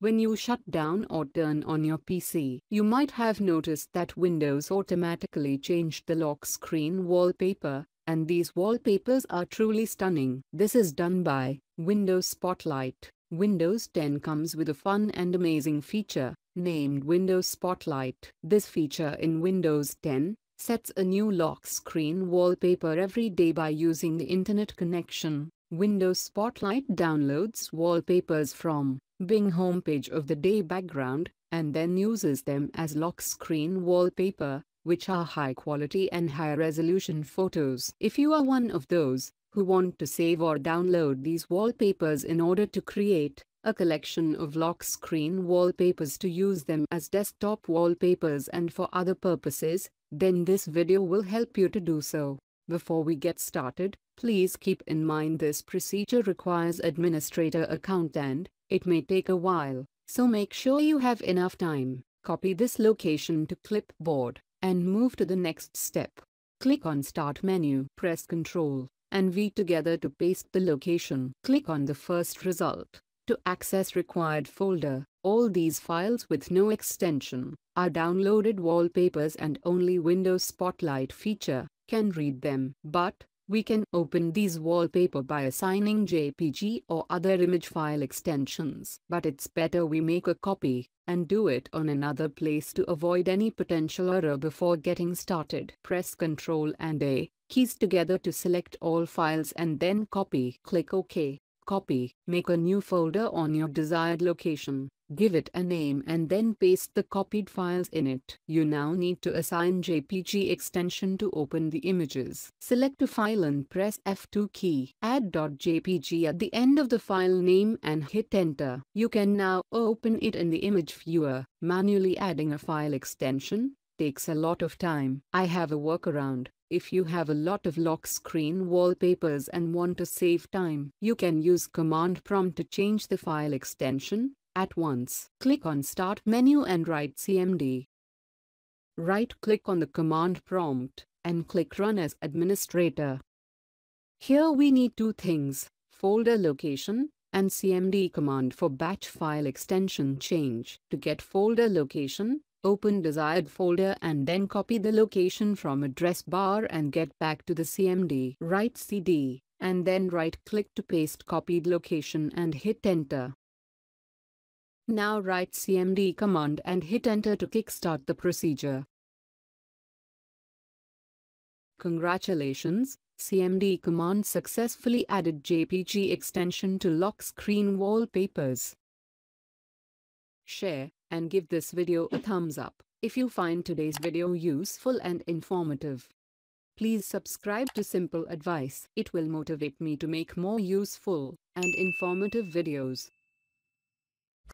When you shut down or turn on your PC, you might have noticed that Windows automatically changed the lock screen wallpaper, and these wallpapers are truly stunning. This is done by Windows Spotlight. Windows 10 comes with a fun and amazing feature, named Windows Spotlight. This feature in Windows 10 sets a new lock screen wallpaper every day by using the internet connection. Windows Spotlight downloads wallpapers from Bing homepage of the day background, and then uses them as lock screen wallpaper, which are high quality and high resolution photos. If you are one of those who want to save or download these wallpapers in order to create a collection of lock screen wallpapers to use them as desktop wallpapers and for other purposes, then this video will help you to do so. Before we get started, Please keep in mind this procedure requires administrator account and it may take a while, so make sure you have enough time. Copy this location to clipboard and move to the next step. Click on Start menu, press Ctrl and V together to paste the location. Click on the first result to access required folder. All these files with no extension are downloaded wallpapers and only Windows Spotlight feature can read them. But we can open these wallpaper by assigning JPG or other image file extensions. But it's better we make a copy and do it on another place to avoid any potential error before getting started. Press Ctrl and A keys together to select all files and then copy. Click OK. Copy. Make a new folder on your desired location give it a name and then paste the copied files in it. You now need to assign JPG extension to open the images. Select a file and press F2 key. Add .jpg at the end of the file name and hit enter. You can now open it in the image viewer. Manually adding a file extension takes a lot of time. I have a workaround. If you have a lot of lock screen wallpapers and want to save time, you can use command prompt to change the file extension at once. Click on Start menu and write CMD. Right-click on the command prompt and click Run as Administrator. Here we need two things, folder location and CMD command for batch file extension change. To get folder location, open desired folder and then copy the location from address bar and get back to the CMD. Write CD and then right-click to paste copied location and hit enter. Now write cmd command and hit enter to kickstart the procedure. Congratulations, CMD command successfully added JPG extension to lock screen wallpapers. Share and give this video a thumbs up if you find today's video useful and informative. Please subscribe to Simple Advice. It will motivate me to make more useful and informative videos.